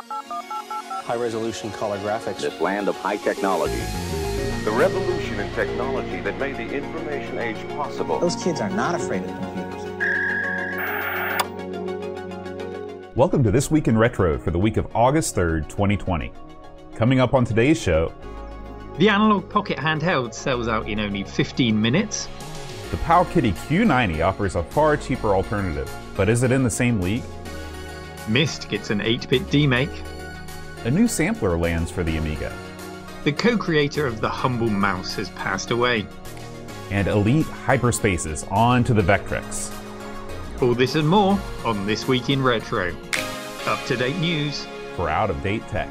High resolution color graphics. This land of high technology. The revolution in technology that made the information age possible. Those kids are not afraid of computers. Welcome to This Week in Retro for the week of August 3rd, 2020. Coming up on today's show, The Analog Pocket handheld sells out in only 15 minutes. the Powkiddy Q90 offers a far cheaper alternative, but is it in the same league? Myst gets an 8 bit demake. A new sampler lands for the Amiga, The co creator of the Humble Mouse has passed away. and Elite Hyperspaces on to the Vectrex. All this and more on This Week in Retro. Up to date news, for out of date tech.